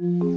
Mm-hmm.